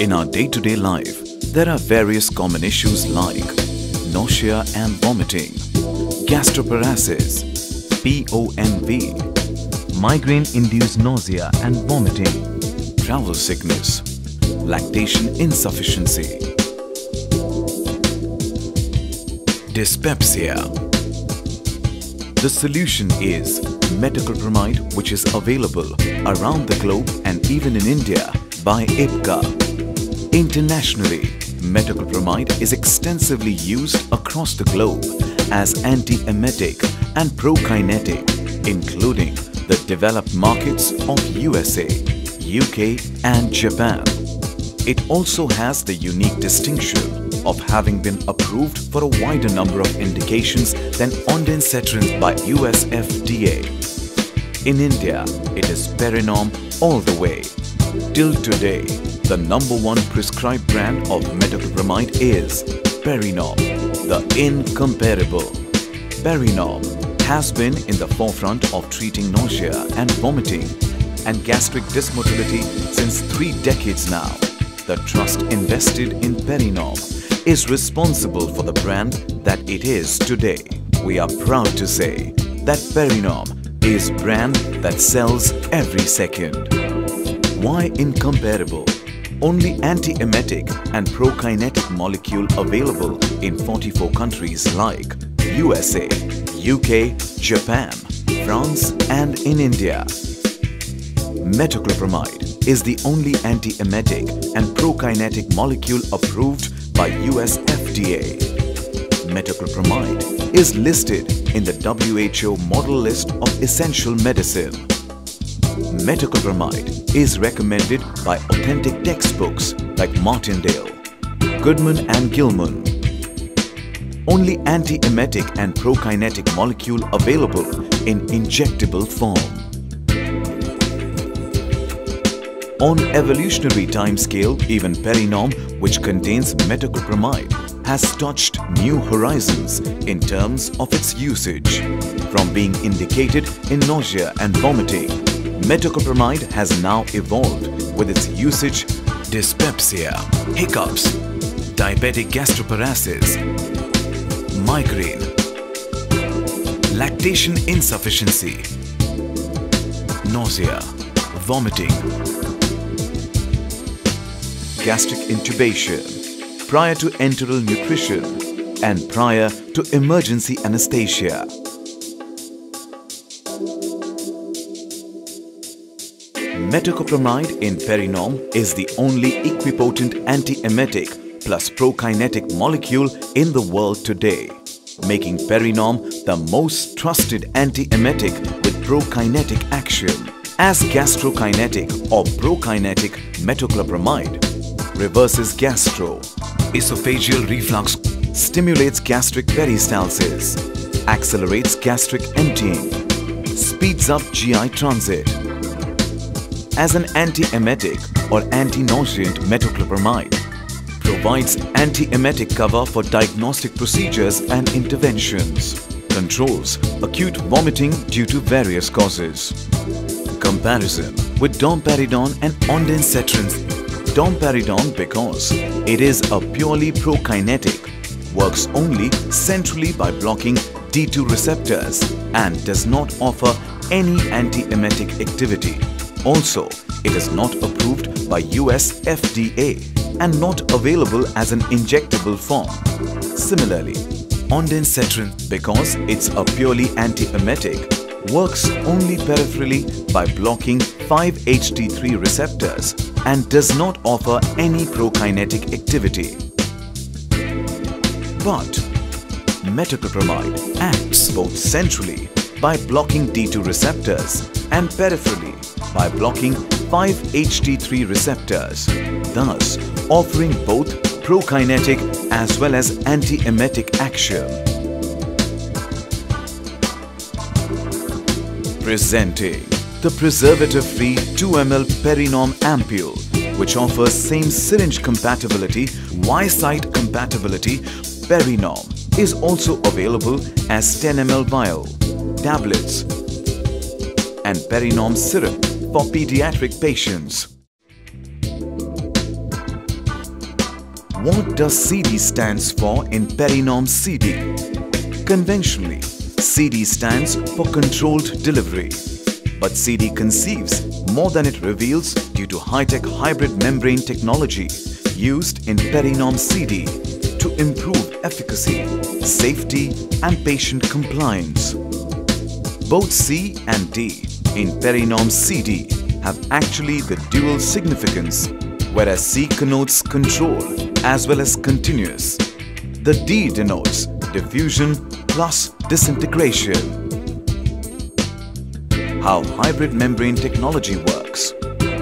In our day-to-day life, there are various common issues like nausea and vomiting, gastroparesis, PONV, migraine-induced nausea and vomiting, travel sickness, lactation insufficiency, dyspepsia. The solution is metoclopramide which is available around the globe and even in India by IPCA. Internationally, metoclopramide is extensively used across the globe as anti-emetic and prokinetic, including the developed markets of USA, UK and Japan. It also has the unique distinction of having been approved for a wider number of indications than ondansetron by US FDA. In India, it is Perinorm all the way. Till today, the number one prescribed brand of metoclopramide is Perinorm, the incomparable. Perinorm has been in the forefront of treating nausea and vomiting and gastric dysmotility since three decades now. The trust invested in Perinorm is responsible for the brand that it is today. We are proud to say that Perinorm is brand that sells every second. Why incomparable? Only anti-emetic and prokinetic molecule available in 44 countries like USA, UK, Japan, France and in India. Metoclopramide is the only anti-emetic and prokinetic molecule approved by US FDA. Metoclopramide is listed in the WHO model list of essential medicine. Metoclopramide is recommended by authentic textbooks like Martindale, Goodman and Gilman. Only anti-emetic and prokinetic molecule available in injectable form. On evolutionary timescale, even Perinorm, which contains metoclopramide, has touched new horizons in terms of its usage. From being indicated in nausea and vomiting Metoclopramide has now evolved with its usage dyspepsia, hiccups, diabetic gastroparesis, migraine, lactation insufficiency, nausea, vomiting, gastric intubation, prior to enteral nutrition and prior to emergency anesthesia. Metoclopramide in Perinorm is the only equipotent anti-emetic plus prokinetic molecule in the world today, making Perinorm the most trusted anti-emetic with prokinetic action. As gastrokinetic or prokinetic metoclopramide reverses gastro, esophageal reflux, stimulates gastric peristalsis, accelerates gastric emptying, speeds up GI transit, as an anti-emetic or anti-nauseant metoclopramide. Provides anti-emetic cover for diagnostic procedures and interventions. Controls acute vomiting due to various causes. Comparison with domperidone and ondansetron. Domperidone because it is a purely prokinetic, works only centrally by blocking D2 receptors and does not offer any anti-emetic activity. Also, it is not approved by US FDA and not available as an injectable form. Similarly, ondansetron, because it's a purely anti-emetic, works only peripherally by blocking 5-HT3 receptors and does not offer any prokinetic activity. But metoclopramide acts both centrally by blocking D2 receptors and peripherally by blocking 5-HT3 receptors, thus offering both prokinetic as well as anti-emetic action. Presenting the preservative-free 2ml Perinorm ampule which offers same syringe compatibility, Y-site compatibility, Perinorm is also available as 10ml vial, tablets and Perinorm syrup for pediatric patients. What does CD stands for in Perinorm CD? Conventionally, CD stands for Controlled Delivery. But CD conceives more than it reveals due to high-tech hybrid membrane technology used in Perinorm CD to improve efficacy, safety and patient compliance. Both C and D in Perinorm CD have actually the dual significance whereas C connotes control as well as continuous. The D denotes diffusion plus disintegration. How hybrid membrane technology works.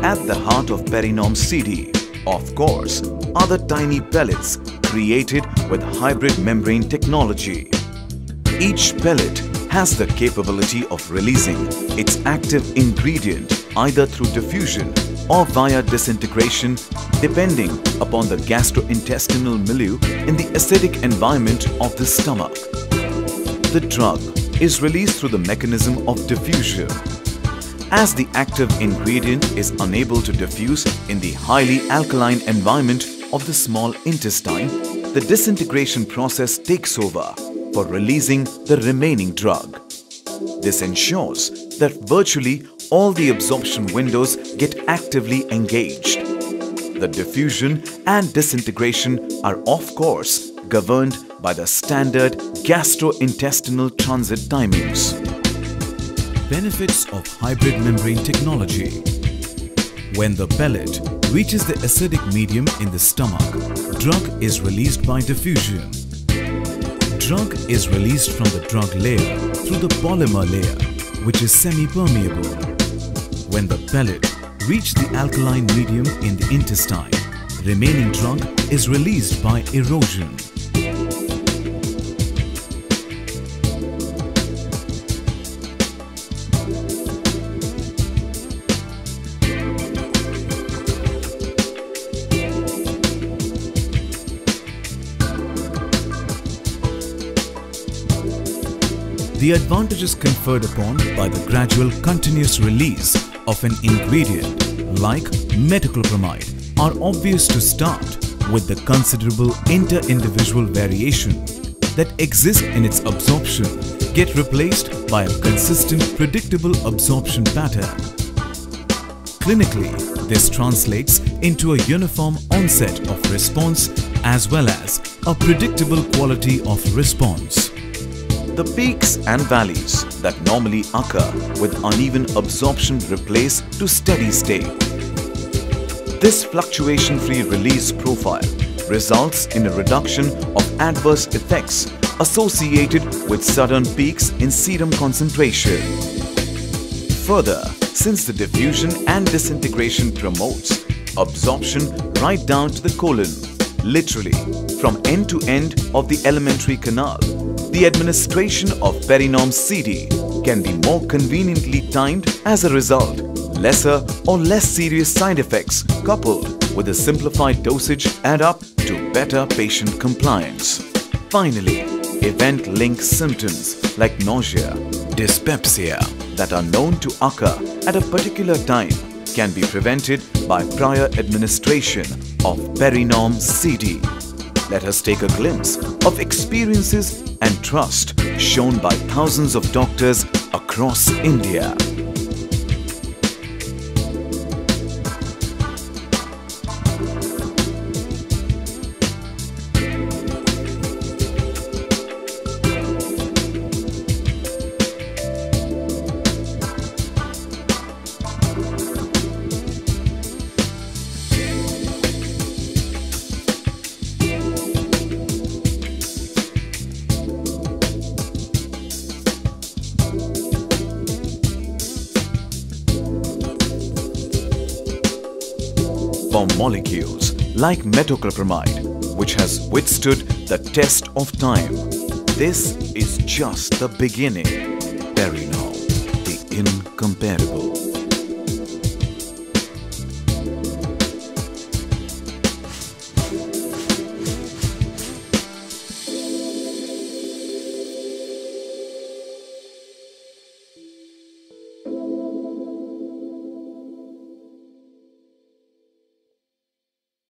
At the heart of Perinorm CD, of course, are the tiny pellets created with hybrid membrane technology. Each pellet has the capability of releasing its active ingredient either through diffusion or via disintegration depending upon the gastrointestinal milieu in the acidic environment of the stomach. The drug is released through the mechanism of diffusion. As the active ingredient is unable to diffuse in the highly alkaline environment of the small intestine, the disintegration process takes over for releasing the remaining drug. This ensures that virtually all the absorption windows get actively engaged. The diffusion and disintegration are of course governed by the standard gastrointestinal transit timings. Benefits of hybrid membrane technology When the pellet reaches the acidic medium in the stomach, drug is released by diffusion. Drug is released from the drug layer through the polymer layer, which is semi-permeable. When the pellet reach the alkaline medium in the intestine, remaining drug is released by erosion. The advantages conferred upon by the gradual continuous release of an ingredient like metoclopramide are obvious to start with the considerable inter-individual variation that exists in its absorption get replaced by a consistent predictable absorption pattern. Clinically, this translates into a uniform onset of response as well as a predictable quality of response. The peaks and valleys that normally occur with uneven absorption replace to steady state. This fluctuation-free release profile results in a reduction of adverse effects associated with sudden peaks in serum concentration. Further, since the diffusion and disintegration promotes absorption right down to the colon, literally from end to end of the alimentary canal, the administration of Perinorm CD can be more conveniently timed as a result. Lesser or less serious side effects coupled with a simplified dosage add up to better patient compliance. Finally, event-linked symptoms like nausea, dyspepsia that are known to occur at a particular time can be prevented by prior administration of Perinorm CD. Let us take a glimpse of experiences and trust shown by thousands of doctors across India. For molecules like metoclopramide, which has withstood the test of time. This is just the beginning. Perinorm, the incomparable.